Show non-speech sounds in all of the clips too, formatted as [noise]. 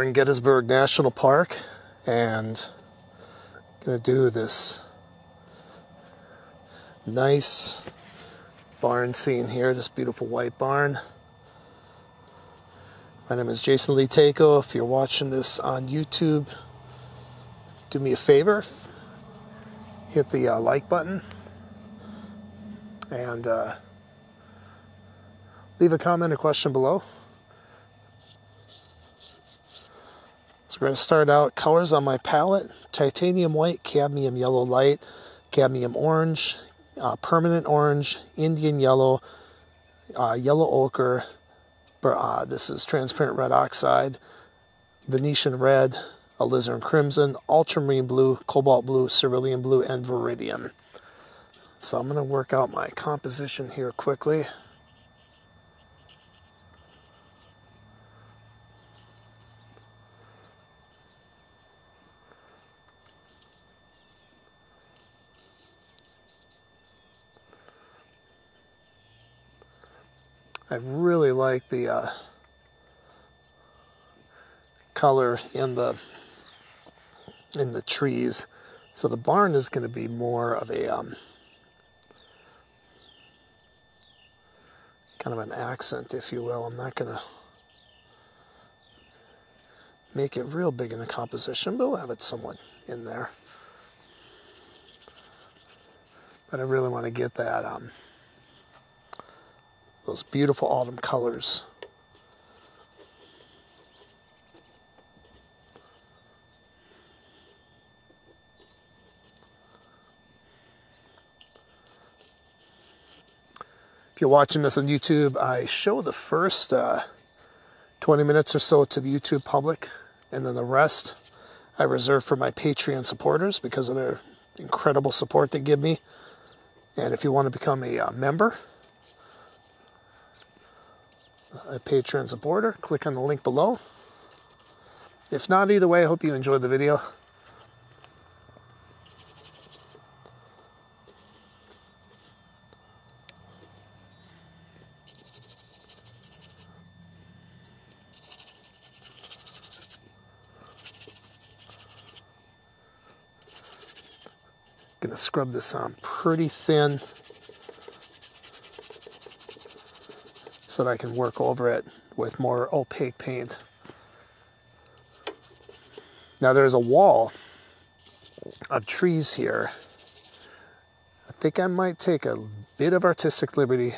We're in Gettysburg National Park and gonna do this nice barn scene here, this beautiful white barn. My name is Jason Lee Tako. If you're watching this on YouTube, do me a favor, hit the uh, like button and uh, leave a comment or question below. So we're going to start out colors on my palette titanium white, cadmium yellow light, cadmium orange, uh, permanent orange, Indian yellow, uh, yellow ochre. Uh, this is transparent red oxide, Venetian red, alizarin crimson, ultramarine blue, cobalt blue, cerulean blue, and viridian. So I'm going to work out my composition here quickly. I really like the uh, color in the in the trees. So the barn is going to be more of a um, kind of an accent, if you will. I'm not going to make it real big in the composition, but we'll have it somewhat in there. But I really want to get that um, those beautiful autumn colors. If you're watching this on YouTube, I show the first uh, 20 minutes or so to the YouTube public, and then the rest I reserve for my Patreon supporters because of their incredible support they give me. And if you want to become a uh, member, a Patreon supporter, click on the link below. If not, either way, I hope you enjoyed the video. Gonna scrub this on pretty thin. So that I can work over it with more opaque paint. Now there's a wall of trees here. I think I might take a bit of artistic liberty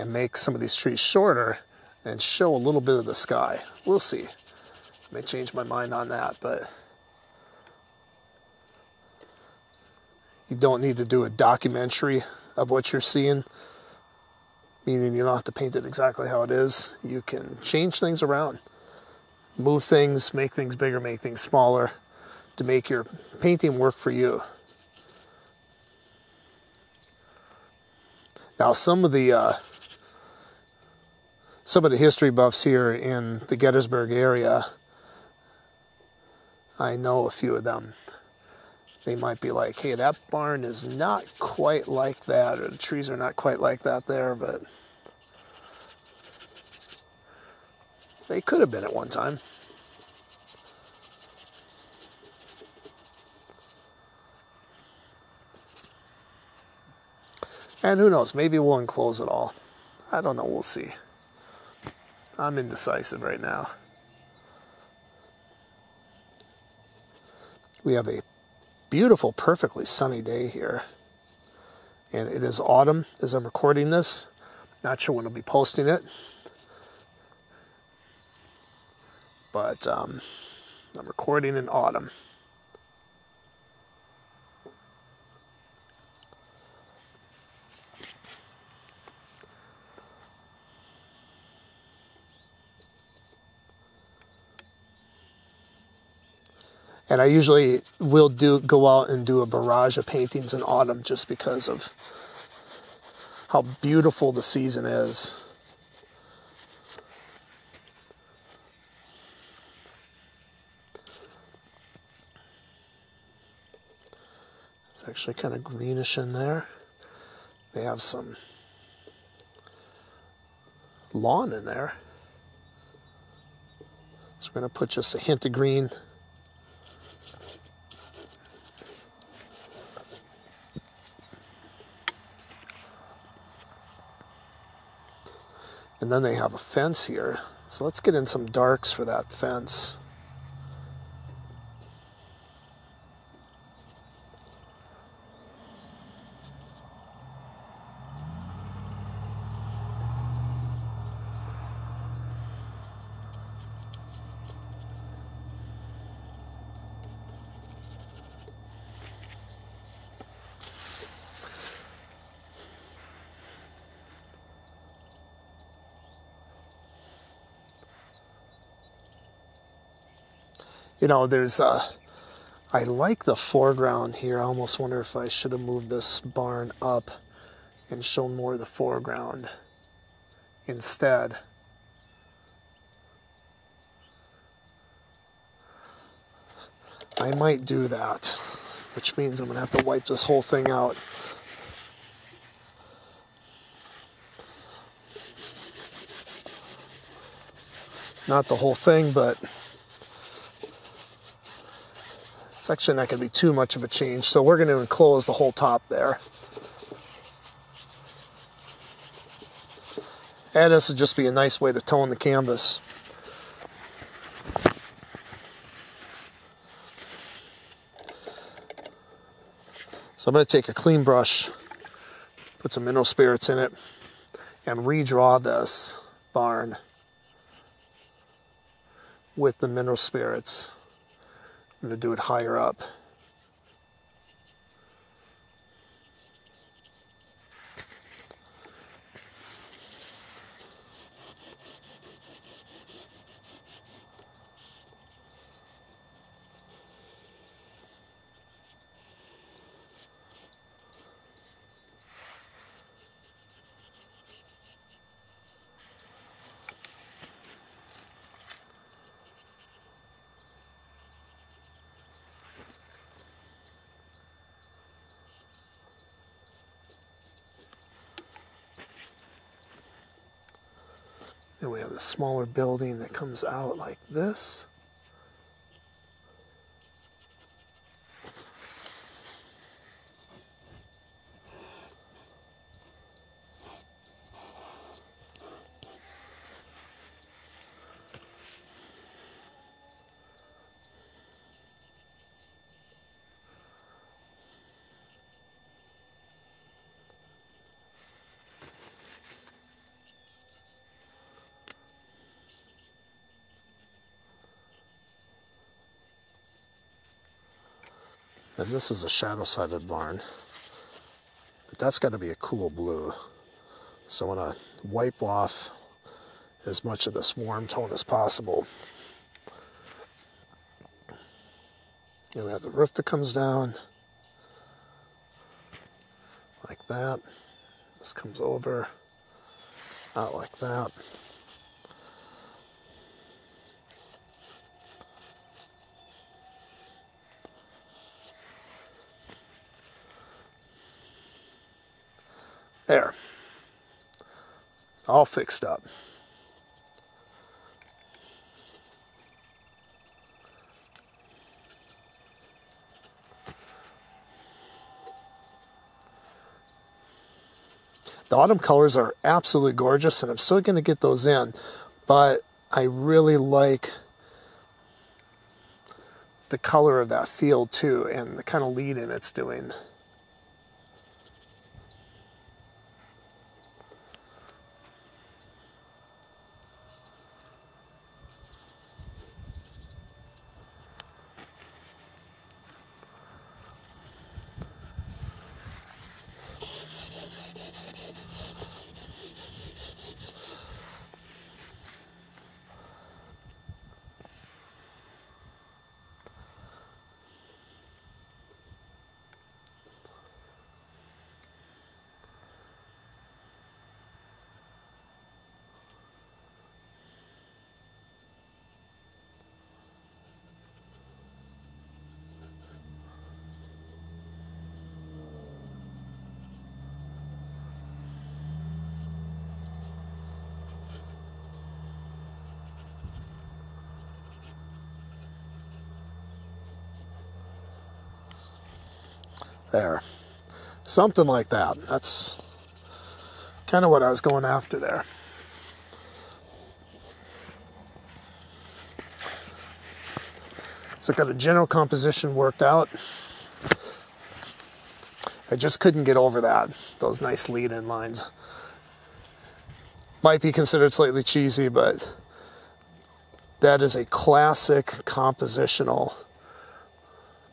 and make some of these trees shorter and show a little bit of the sky. We'll see. I may change my mind on that, but you don't need to do a documentary of what you're seeing meaning you don't have to paint it exactly how it is. You can change things around, move things, make things bigger, make things smaller to make your painting work for you. Now, some of the uh, some of the history buffs here in the Gettysburg area, I know a few of them they might be like, hey, that barn is not quite like that, or the trees are not quite like that there, but they could have been at one time. And who knows, maybe we'll enclose it all. I don't know, we'll see. I'm indecisive right now. We have a beautiful, perfectly sunny day here. And it is autumn as I'm recording this. Not sure when I'll be posting it. But um, I'm recording in autumn. And I usually will do go out and do a barrage of paintings in autumn just because of how beautiful the season is. It's actually kind of greenish in there. They have some lawn in there. So we're going to put just a hint of green. And then they have a fence here. So let's get in some darks for that fence. You know, there's uh, I like the foreground here. I almost wonder if I should have moved this barn up and shown more of the foreground instead. I might do that, which means I'm going to have to wipe this whole thing out. Not the whole thing, but it's actually not going to be too much of a change. So we're going to enclose the whole top there. And this would just be a nice way to tone the canvas. So I'm going to take a clean brush, put some mineral spirits in it, and redraw this barn with the mineral spirits. I'm to do it higher up. Then we have the smaller building that comes out like this. And this is a shadow-sided barn. But that's got to be a cool blue. So I want to wipe off as much of this warm tone as possible. And we have the roof that comes down like that. This comes over out like that. There. All fixed up. The autumn colors are absolutely gorgeous, and I'm still going to get those in, but I really like the color of that field too, and the kind of lead in it's doing. There. Something like that. That's kind of what I was going after there. So I got a general composition worked out. I just couldn't get over that, those nice lead in lines. Might be considered slightly cheesy, but that is a classic compositional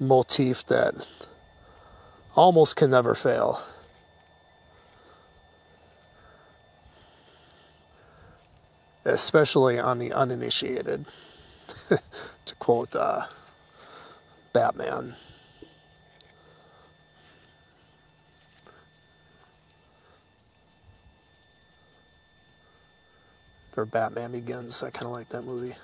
motif that almost can never fail. Especially on the uninitiated, [laughs] to quote uh, Batman. Or Batman Begins. I kind of like that movie.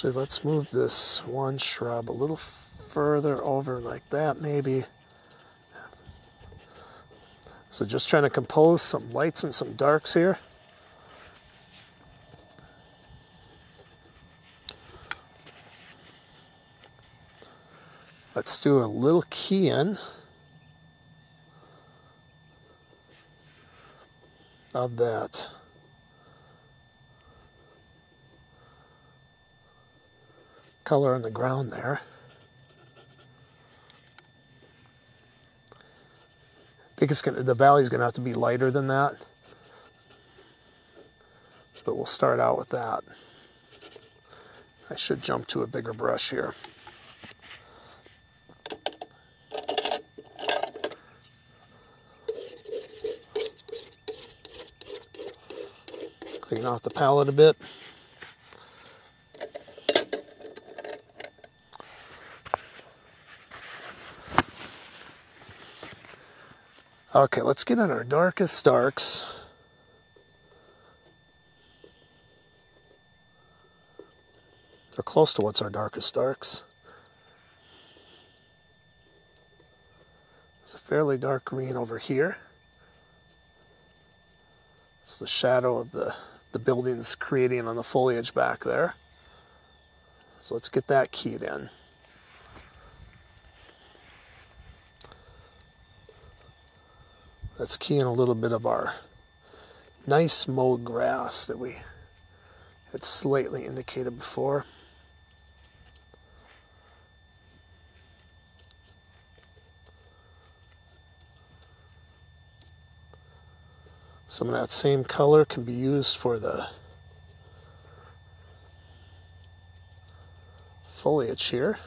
Actually, let's move this one shrub a little further over like that, maybe. So just trying to compose some lights and some darks here. Let's do a little key in of that. Color on the ground there. I think it's gonna the valley's gonna have to be lighter than that. But we'll start out with that. I should jump to a bigger brush here. Clean off the palette a bit. Okay, let's get in our darkest darks. Or close to what's our darkest darks. It's a fairly dark green over here. It's the shadow of the, the buildings creating on the foliage back there. So let's get that keyed in. Let's key in a little bit of our nice mowed grass that we had slightly indicated before. Some of that same color can be used for the foliage here.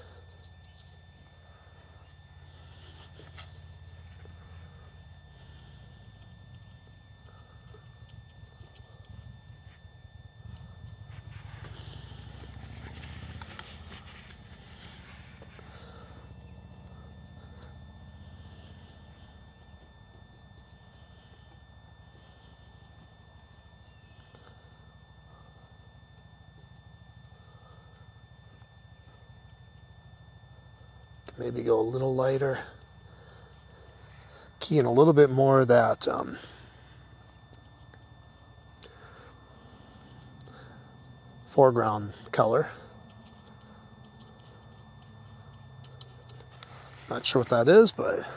Maybe go a little lighter. Key in a little bit more of that um, foreground color. Not sure what that is, but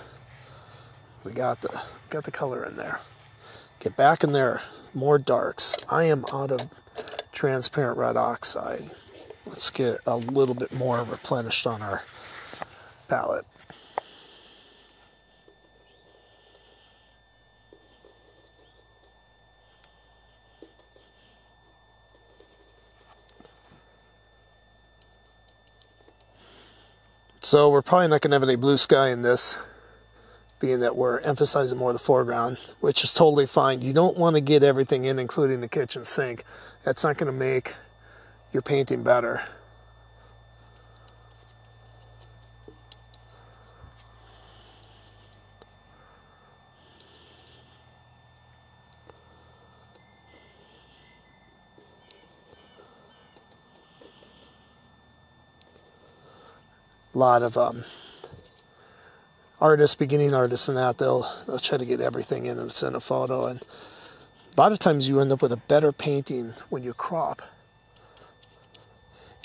we got the got the color in there. Get back in there, more darks. I am out of transparent red oxide. Let's get a little bit more replenished on our palette. So we're probably not going to have any blue sky in this, being that we're emphasizing more the foreground, which is totally fine. You don't want to get everything in, including the kitchen sink. That's not going to make your painting better. Lot of um, artists, beginning artists, and that they'll they'll try to get everything in and send a photo, and a lot of times you end up with a better painting when you crop.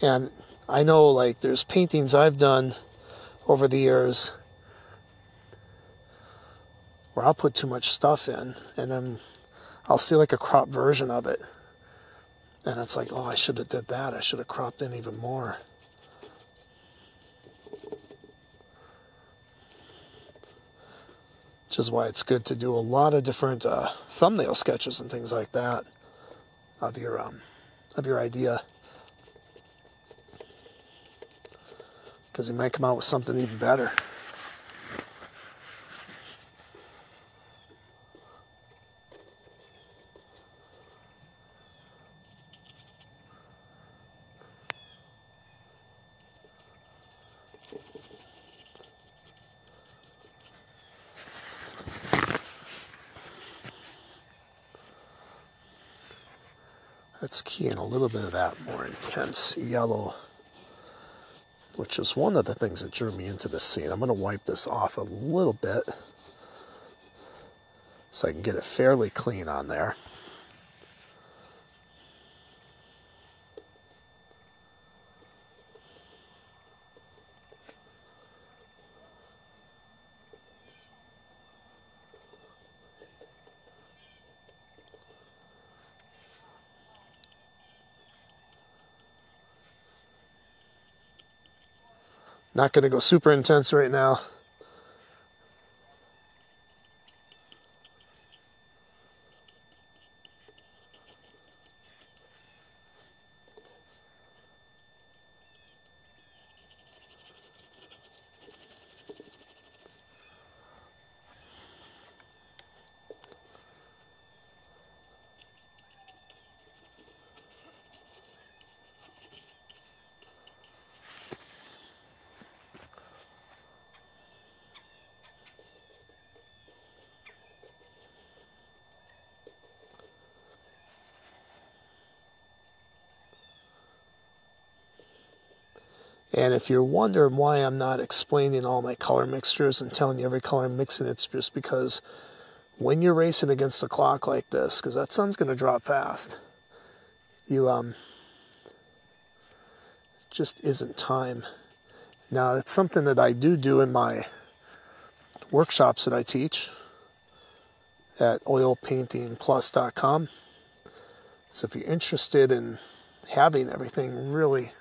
And I know like there's paintings I've done over the years where I'll put too much stuff in and then I'll see like a crop version of it. And it's like, oh, I should have did that. I should have cropped in even more. Which is why it's good to do a lot of different uh, thumbnail sketches and things like that of your um, of your idea. Because you might come out with something even better. Let's key in a little bit of that more intense yellow, which is one of the things that drew me into this scene. I'm going to wipe this off a little bit so I can get it fairly clean on there. Not going to go super intense right now. And if you're wondering why I'm not explaining all my color mixtures and telling you every color I'm mixing, it's just because when you're racing against the clock like this, because that sun's going to drop fast, you um just isn't time. Now it's something that I do do in my workshops that I teach at oilpaintingplus.com. So if you're interested in having everything really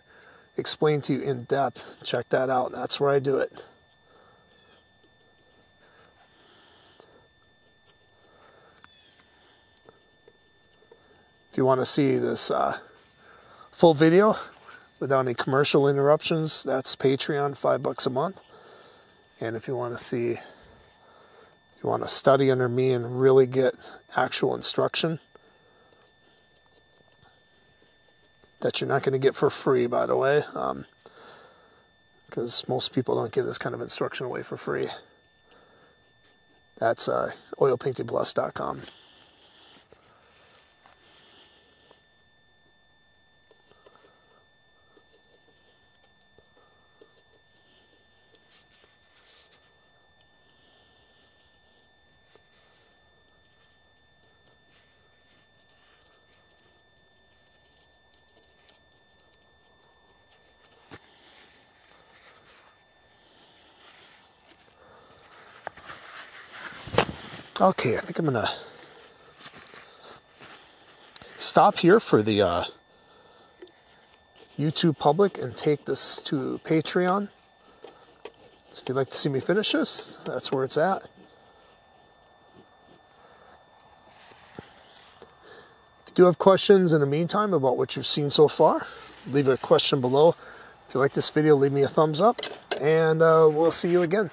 explained to you in depth, check that out. That's where I do it. If you want to see this uh, full video without any commercial interruptions, that's Patreon, five bucks a month. And if you want to see, you want to study under me and really get actual instruction, that you're not going to get for free, by the way, because um, most people don't give this kind of instruction away for free. That's uh, oilpaintingplus.com. Okay, I think I'm gonna stop here for the uh, YouTube public and take this to Patreon. So if you'd like to see me finish this, that's where it's at. If you do have questions in the meantime about what you've seen so far, leave a question below. If you like this video, leave me a thumbs up, and uh, we'll see you again.